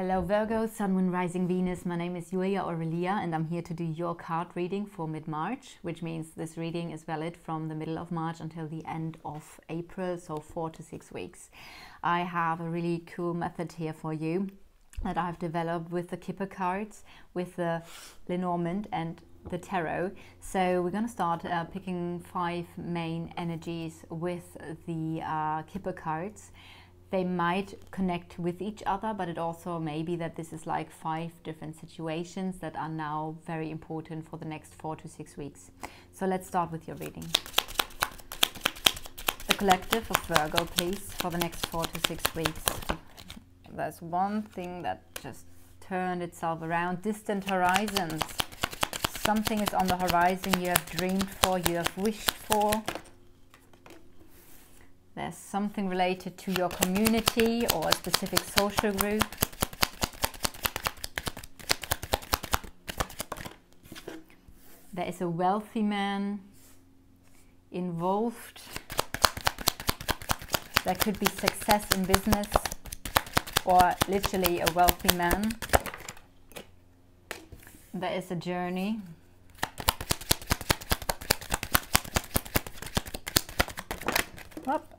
Hello Virgo, Sun, Moon, Rising, Venus. My name is Julia Aurelia and I'm here to do your card reading for mid-March, which means this reading is valid from the middle of March until the end of April, so four to six weeks. I have a really cool method here for you that I've developed with the Kipper cards, with the Lenormand and the tarot. So we're going to start uh, picking five main energies with the uh, Kipper cards they might connect with each other, but it also may be that this is like five different situations that are now very important for the next four to six weeks. So let's start with your reading. The collective of Virgo, please, for the next four to six weeks. There's one thing that just turned itself around. Distant horizons. Something is on the horizon you have dreamed for, you have wished for, there's something related to your community or a specific social group. There is a wealthy man involved. There could be success in business or literally a wealthy man. There is a journey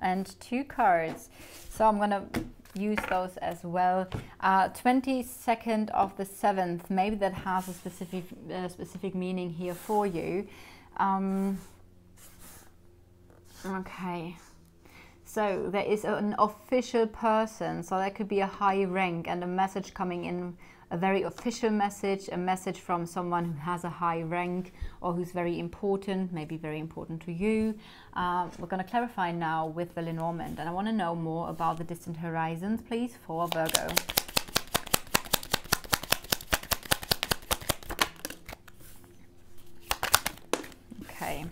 And two cards. So I'm going to use those as well. Uh, 22nd of the 7th, maybe that has a specific, uh, specific meaning here for you. Um, okay. So there is an official person, so that could be a high rank and a message coming in a very official message, a message from someone who has a high rank or who's very important, maybe very important to you. Uh, we're going to clarify now with the Lenormand, and I want to know more about the distant horizons, please, for Virgo. Okay.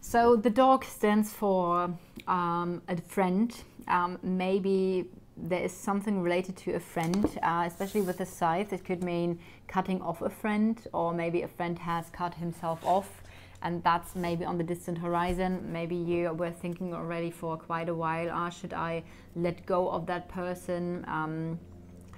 So the dog stands for um, a friend, um, maybe there is something related to a friend, uh, especially with a scythe. It could mean cutting off a friend, or maybe a friend has cut himself off, and that's maybe on the distant horizon. Maybe you were thinking already for quite a while, ah, should I let go of that person? Um,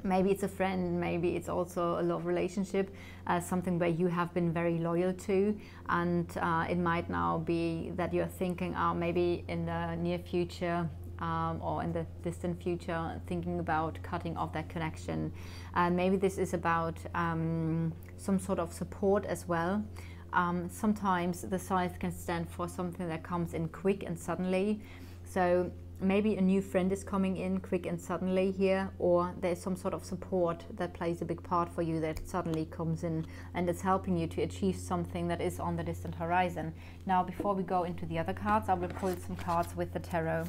maybe it's a friend, maybe it's also a love relationship, uh, something where you have been very loyal to, and uh, it might now be that you're thinking, oh, maybe in the near future um, or in the distant future thinking about cutting off that connection. And maybe this is about um, some sort of support as well. Um, sometimes the scythe can stand for something that comes in quick and suddenly. So maybe a new friend is coming in quick and suddenly here, or there's some sort of support that plays a big part for you that suddenly comes in and it's helping you to achieve something that is on the distant horizon. Now, before we go into the other cards, I will pull some cards with the tarot.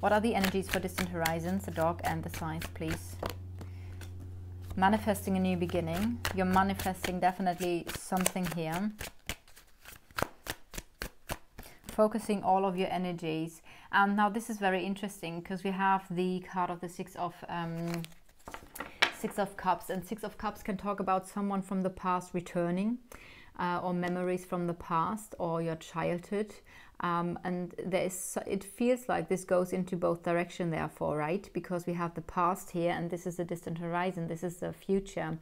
What are the energies for distant horizons, the dog and the scythe, please? Manifesting a new beginning. You're manifesting definitely something here. Focusing all of your energies. And now this is very interesting because we have the card of the Six of um, Six of Cups. And Six of Cups can talk about someone from the past returning uh, or memories from the past or your childhood. Um, and there is, it feels like this goes into both direction therefore, right? Because we have the past here and this is the distant horizon, this is the future.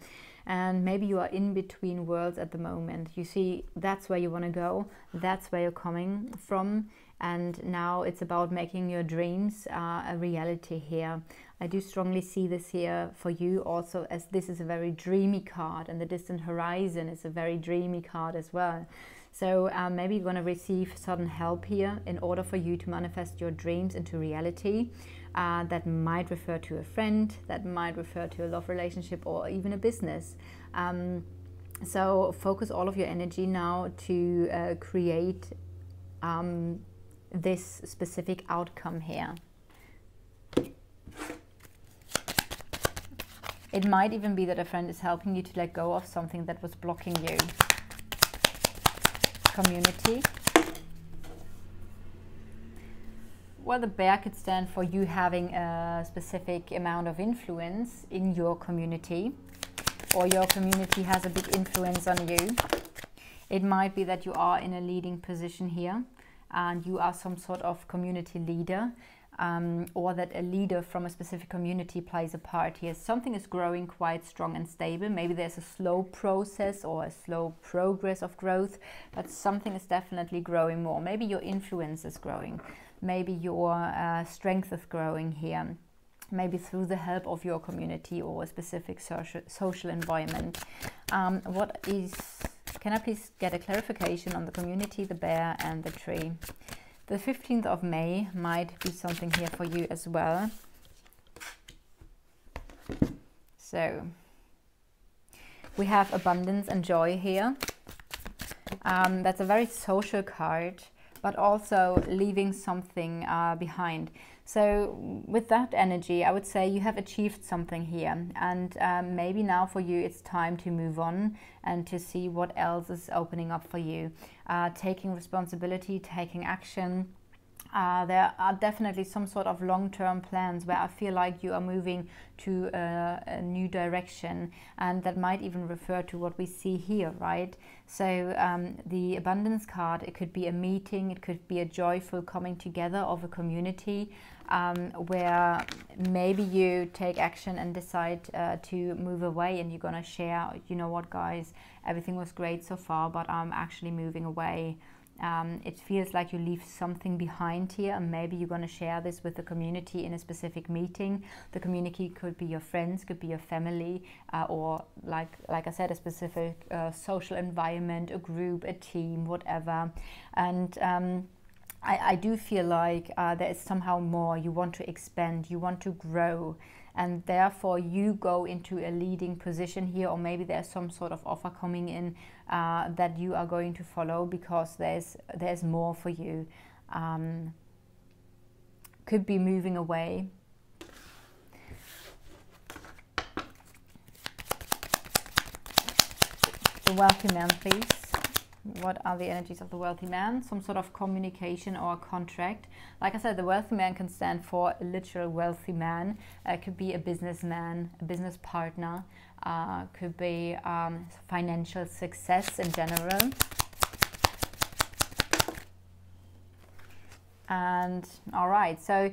And maybe you are in between worlds at the moment. You see, that's where you want to go, that's where you're coming from. And now it's about making your dreams uh, a reality here. I do strongly see this here for you also as this is a very dreamy card and the distant horizon is a very dreamy card as well. So um, maybe you're going to receive sudden help here in order for you to manifest your dreams into reality. Uh, that might refer to a friend, that might refer to a love relationship, or even a business. Um, so focus all of your energy now to uh, create um, this specific outcome here. It might even be that a friend is helping you to let go of something that was blocking you community. Well, the bear could stand for you having a specific amount of influence in your community, or your community has a big influence on you. It might be that you are in a leading position here and you are some sort of community leader. Um, or that a leader from a specific community plays a part here. Something is growing quite strong and stable. Maybe there's a slow process or a slow progress of growth, but something is definitely growing more. Maybe your influence is growing. Maybe your uh, strength is growing here maybe through the help of your community or a specific social, social environment. Um, what is, can I please get a clarification on the community, the bear and the tree? The 15th of May might be something here for you as well. So we have abundance and joy here. Um, that's a very social card, but also leaving something uh, behind. So with that energy, I would say you have achieved something here. And um, maybe now for you, it's time to move on and to see what else is opening up for you. Uh, taking responsibility, taking action, uh, there are definitely some sort of long-term plans where I feel like you are moving to a, a, new direction and that might even refer to what we see here, right? So um, the abundance card, it could be a meeting, it could be a joyful coming together of a community um, where maybe you take action and decide uh, to move away and you're gonna share, you know what guys, everything was great so far, but I'm actually moving away. Um, it feels like you leave something behind here and maybe you're going to share this with the community in a specific meeting. The community could be your friends could be your family uh, or like like i said a specific uh, social environment a group a team whatever. And um, I, I, do feel like uh, there is somehow more you want to expand you want to grow and therefore you go into a leading position here or maybe there's some sort of offer coming in uh, that you are going to follow because there's there's more for you. Um, could be moving away. The wealthy man please what are the energies of the wealthy man? Some sort of communication or contract. Like I said, the wealthy man can stand for a literal wealthy man. Uh, could be a businessman, a business partner, uh, could be um, financial success in general. And all right, so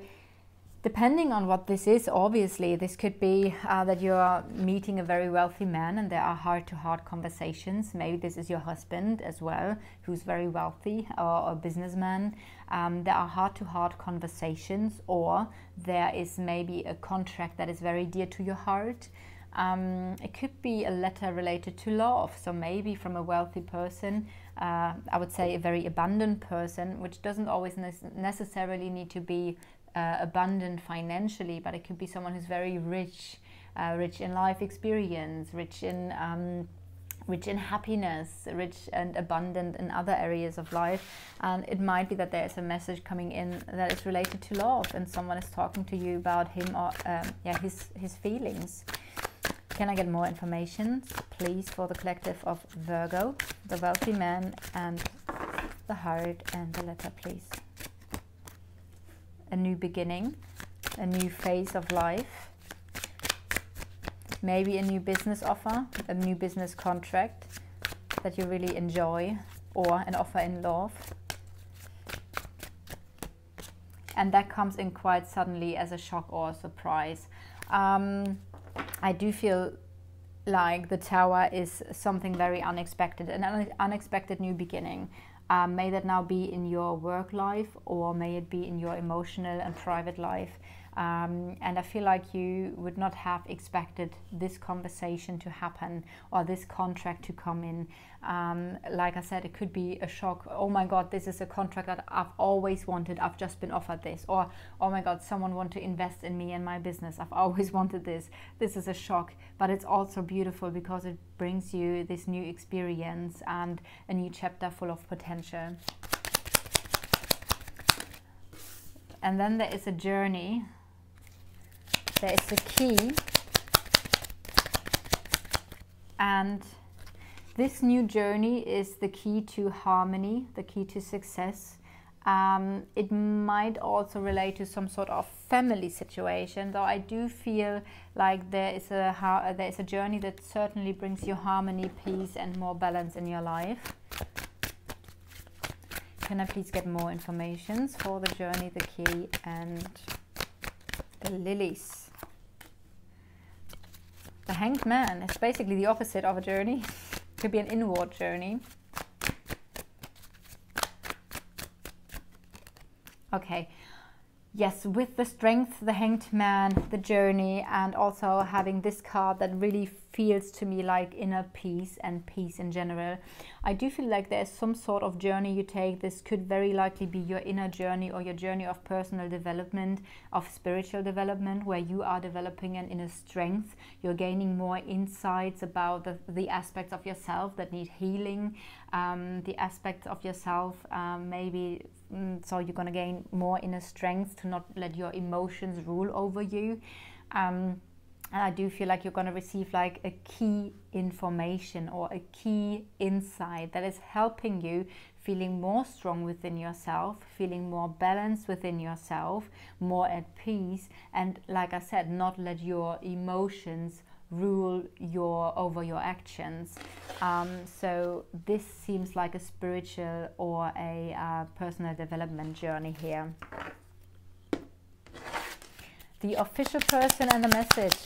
Depending on what this is, obviously, this could be uh, that you're meeting a very wealthy man and there are heart to heart conversations. Maybe this is your husband as well, who's very wealthy or a businessman. Um, there are heart to heart conversations, or there is maybe a contract that is very dear to your heart. Um, it could be a letter related to love, so maybe from a wealthy person, uh, I would say a very abundant person, which doesn't always ne necessarily need to be uh, abundant financially, but it could be someone who's very rich, uh, rich in life experience, rich in um, rich in happiness, rich and abundant in other areas of life. And it might be that there is a message coming in that is related to love, and someone is talking to you about him or um, yeah his his feelings. Can I get more information, please, for the collective of Virgo, the wealthy man, and the heart and the letter, please a new beginning, a new phase of life, maybe a new business offer, a new business contract that you really enjoy, or an offer in love. And that comes in quite suddenly as a shock or a surprise. Um, I do feel like the tower is something very unexpected, an unexpected new beginning. Um, may that now be in your work life or may it be in your emotional and private life. Um, and I feel like you would not have expected this conversation to happen or this contract to come in. Um, like I said, it could be a shock. Oh my God, this is a contract that I've always wanted. I've just been offered this. Or, oh my God, someone want to invest in me and my business. I've always wanted this. This is a shock, but it's also beautiful because it brings you this new experience and a new chapter full of potential. And then there is a journey there is a key and this new journey is the key to harmony, the key to success. Um, it might also relate to some sort of family situation, though I do feel like there is a there is a journey that certainly brings you harmony, peace, and more balance in your life. Can I please get more information for the journey, the key, and the lilies. The hanged man is basically the opposite of a journey. Could be an inward journey. Okay, yes, with the strength, the hanged man, the journey, and also having this card that really feels to me like inner peace and peace in general. I do feel like there's some sort of journey you take. This could very likely be your inner journey or your journey of personal development, of spiritual development, where you are developing an inner strength. You're gaining more insights about the, the aspects of yourself that need healing, um, the aspects of yourself, um, maybe mm, so you're going to gain more inner strength to not let your emotions rule over you. Um, and I do feel like you're going to receive like a key information or a key insight that is helping you feeling more strong within yourself, feeling more balanced within yourself, more at peace, and like I said, not let your emotions rule your over your actions. Um, so this seems like a spiritual or a uh, personal development journey here. The official person and the message.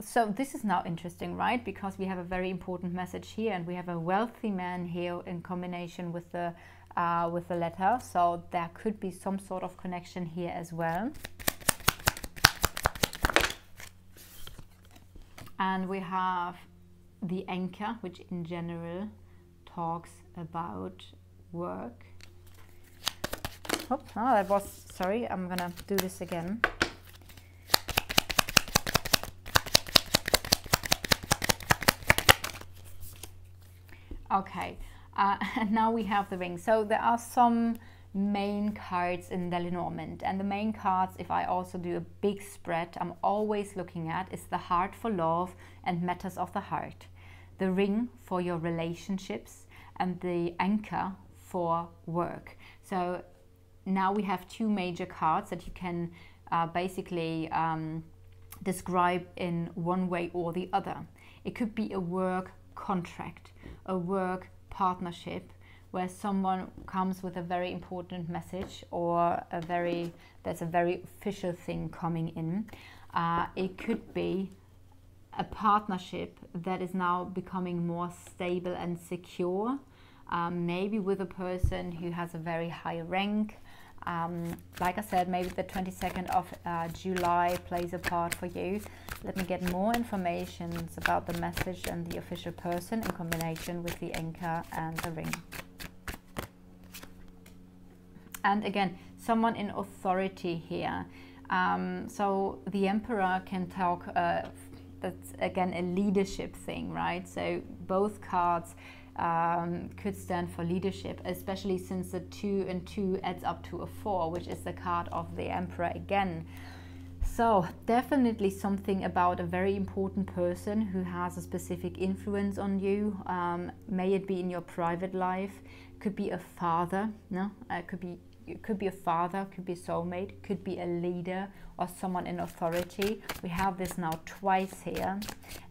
So this is now interesting, right? Because we have a very important message here, and we have a wealthy man here in combination with the uh, with the letter. So there could be some sort of connection here as well. And we have the anchor, which in general talks about work. Oh, oh that was sorry. I'm gonna do this again. Okay, uh, and now we have the ring. So there are some main cards in the Lenormand. And the main cards, if I also do a big spread, I'm always looking at is the heart for love and matters of the heart. The ring for your relationships and the anchor for work. So now we have two major cards that you can uh, basically um, describe in one way or the other. It could be a work contract a work partnership where someone comes with a very important message or a very there's a very official thing coming in uh, it could be a partnership that is now becoming more stable and secure um, maybe with a person who has a very high rank um, like I said, maybe the 22nd of uh, July plays a part for you. Let me get more information about the message and the official person in combination with the anchor and the ring. And again, someone in authority here. Um, so the emperor can talk, uh, that's again a leadership thing, right? So both cards um, could stand for leadership, especially since the two and two adds up to a four, which is the card of the Emperor again. So, definitely something about a very important person who has a specific influence on you. Um, may it be in your private life, could be a father, no, uh, could be it could be a father, could be a soulmate, could be a leader or someone in authority. We have this now twice here.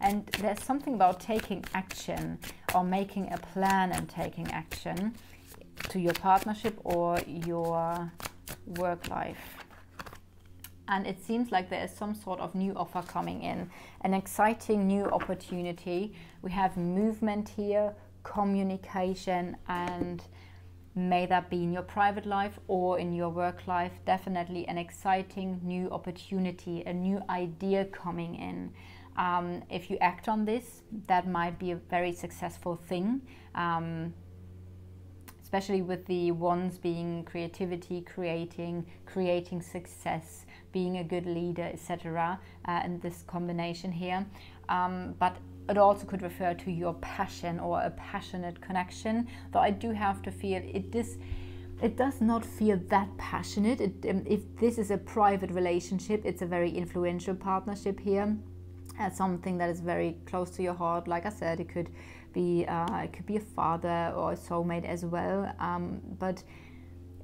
And there's something about taking action or making a plan and taking action to your partnership or your work life. And it seems like there is some sort of new offer coming in, an exciting new opportunity. We have movement here, communication, and May that be in your private life or in your work life, definitely an exciting new opportunity, a new idea coming in. Um, if you act on this, that might be a very successful thing. Um, especially with the ones being creativity, creating, creating success, being a good leader, etc. Uh, and this combination here. Um, but it also could refer to your passion or a passionate connection. Though I do have to feel it does it does not feel that passionate. It, um, if this is a private relationship, it's a very influential partnership here. As something that is very close to your heart. Like I said, it could be uh, it could be a father or a soulmate as well. Um, but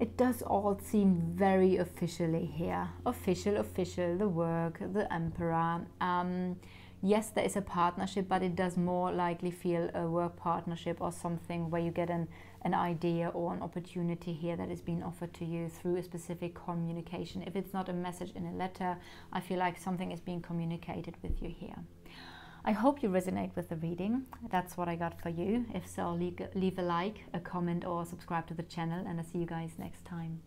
it does all seem very officially here. Official, official. The work, the emperor. Um, yes, there is a partnership, but it does more likely feel a work partnership or something where you get an, an idea or an opportunity here that is being offered to you through a specific communication. If it's not a message in a letter, I feel like something is being communicated with you here. I hope you resonate with the reading. That's what I got for you. If so, leave a like, a comment, or subscribe to the channel, and I'll see you guys next time.